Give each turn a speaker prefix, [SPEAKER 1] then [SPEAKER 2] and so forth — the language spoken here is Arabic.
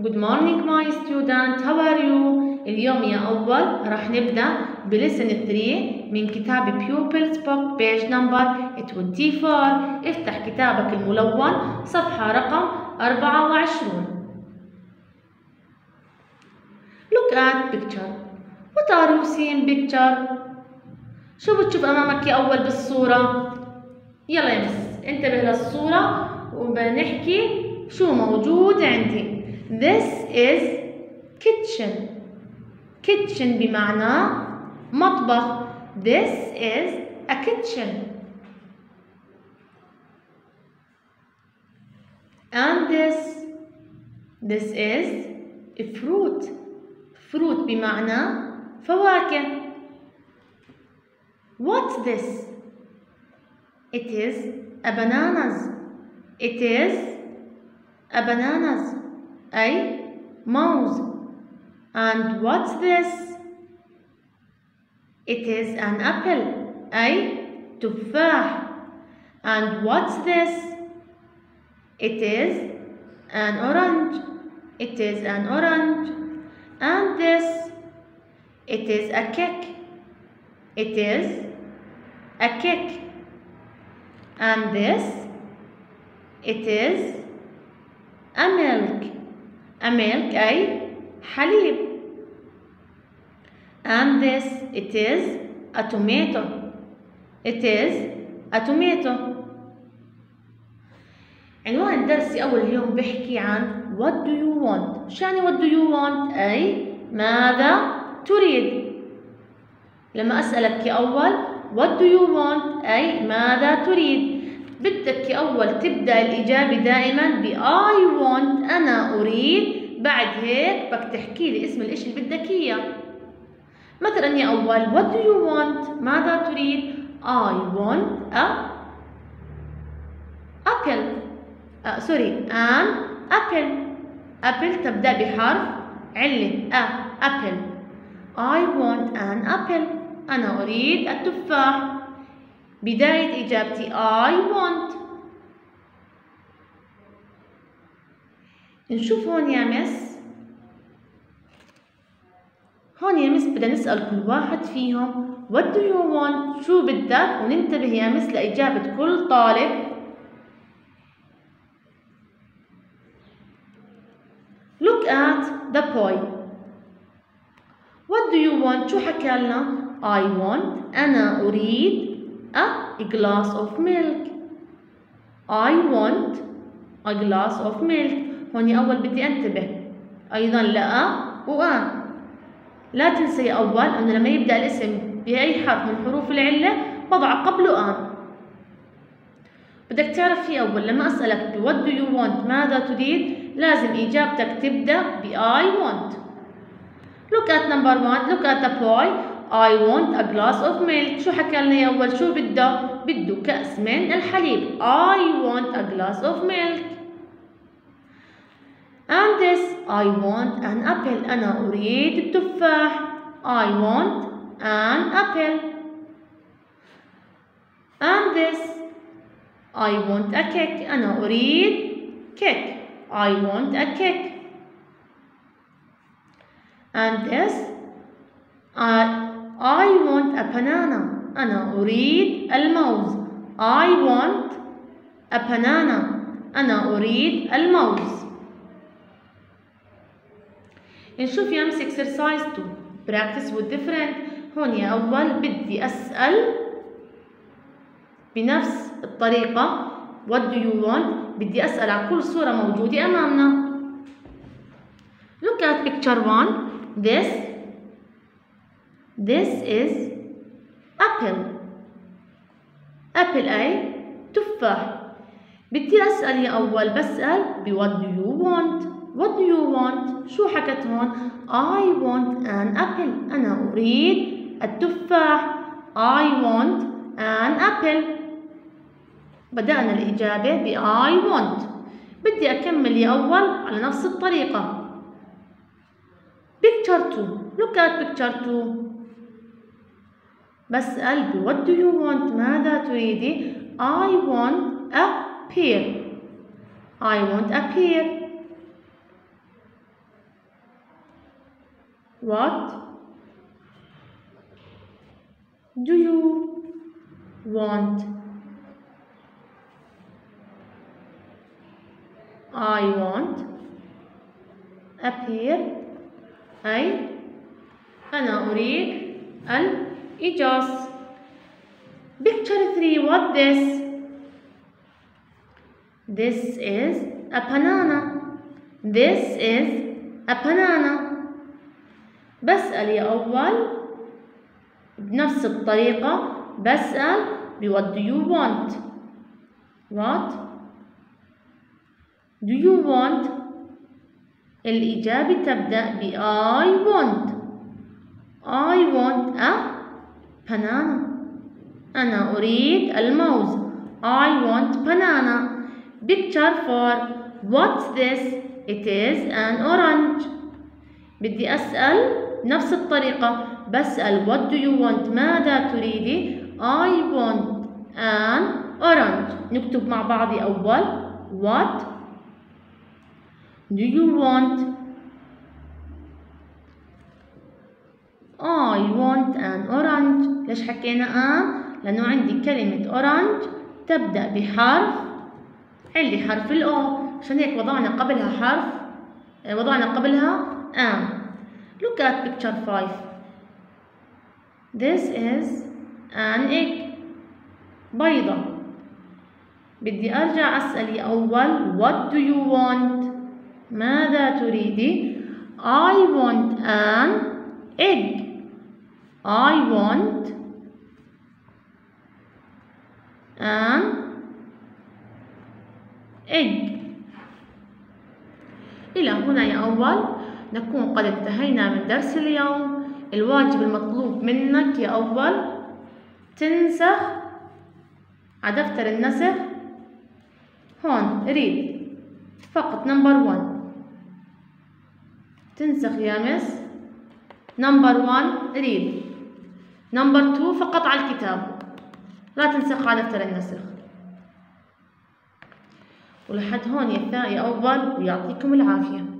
[SPEAKER 1] Good morning my student. How are you? اليوم يا أول راح نبدأ بلسن 3 من كتاب Pupils Book page number 24 افتح كتابك الملون صفحة رقم 24 Look at picture. What are you seeing picture? شو بتشوف أمامك يا أول بالصورة؟ يلا يا مس انتبه للصورة وبنحكي شو موجود عندي. This is kitchen kitchen بمعنى مطبخ This is a kitchen and this this is a fruit fruit بمعنى فواكه What's this? It is a bananas. It is a bananas. A mouse. And what's this? It is an apple. A tufah. And what's this? It is an orange. It is an orange. And this? It is a cake. It is a cake. And this? It is a milk. A milk أي حليب. And this? It is a tomato. It is a tomato. عنوان درسي أول اليوم بحكي عن What do you want؟ شو يعني what do you want؟ أي ماذا تريد؟ لما أسألك أول What do you want؟ أي ماذا تريد؟ بدك أول تبدأ الإجابة دائما ب I want أنا أريد. بعد هيك بدك تحكي لي اسم الإشي اللي بدك إياه. مثلا يا أول What do you want؟ ماذا تريد؟ I want a apple. آه سوري an apple. Apple تبدأ بحرف علة a apple. I want an apple. أنا أريد التفاح. بداية إجابتي I want نشوف هون يا مس هون يا مس بدنا نسأل كل واحد فيهم What do you want؟ شو بدك؟ وننتبه يا مس لإجابة كل طالب Look at the boy What do you want؟ شو حكى لنا؟ I want أنا أريد a glass of milk. I want a glass of milk. هون أول بدي أنتبه. أيضا لأ وآن لا تنسى يا أول أنه لما يبدأ الاسم بأي حرف من حروف العلة بضع قبله آن بدك تعرف يا أول لما أسألك what do you want ماذا تريد لازم إجابتك تبدأ ب I want. Look at number one look at the boy. I want a glass of milk شو حكى لنا يا أول شو بده بده كأس من الحليب I want a glass of milk and this I want an apple أنا أريد التفاح I want an apple and this I want a cake أنا أريد cake I want a cake and this I I want a banana. أنا أريد الموز I want a banana. أنا أريد الموز نشوف يا مس exercise 2 practice with different هون يا أول بدي أسأل بنفس الطريقة. What do you want? بدي أسأل على كل صورة موجودة أمامنا. Look at picture 1 this This is apple. apple أي تفاح. بدي أسأل يا أول بسأل ب what do you want؟ what do you want؟ شو حكت هون؟ I want an apple. أنا أريد التفاح. I want an apple. بدأنا الإجابة ب I want. بدي أكمل يا أول على نفس الطريقة. picture 2 look at picture 2 بسأل what do you want ماذا تريدي I want a pear I want a pear what do you want I want appear أي أنا أريد الإيجاز Picture 3 what this This is a banana This is a banana بسأل يا أول بنفس الطريقة بسأل ب what do you want what do you want الإجابة تبدأ ب I want I want a banana أنا أريد الموز I want banana picture for what's this it is an orange بدي أسأل نفس الطريقة بسأل what do you want ماذا تريدي I want an orange نكتب مع بعض أول what do you want I want an orange ليش حكينا an لأنه عندي كلمة orange تبدأ بحرف عندي حرف الأو عشان هيك وضعنا قبلها حرف وضعنا قبلها an Look at picture 5. This is an egg بيضة بدي أرجع أسأل أول What do you want؟ ماذا تريدي؟ I want an egg I want an egg. إلى هنا يا أول نكون قد انتهينا من درس اليوم. الواجب المطلوب منك يا أول تنسخ على دفتر النسخ. هون read فقط number 1 تنسخ يا miss number 1 read number 2 فقط على الكتاب. لا على دفتر النسخ ولحد هون يا أول ويعطيكم العافية.